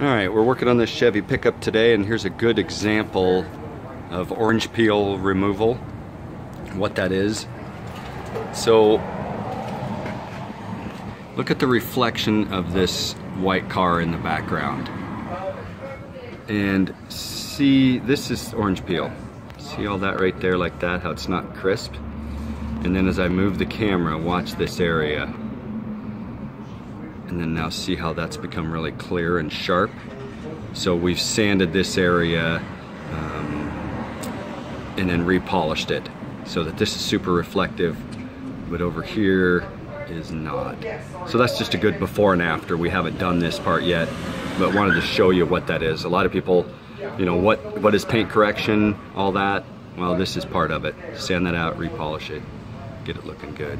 All right, we're working on this Chevy pickup today and here's a good example of orange peel removal, what that is. So, look at the reflection of this white car in the background. And see, this is orange peel. See all that right there like that, how it's not crisp? And then as I move the camera, watch this area. And then now see how that's become really clear and sharp. So we've sanded this area um, and then repolished it so that this is super reflective, but over here is not. So that's just a good before and after. We haven't done this part yet, but wanted to show you what that is. A lot of people, you know, what, what is paint correction, all that? Well, this is part of it. Sand that out, repolish it, get it looking good.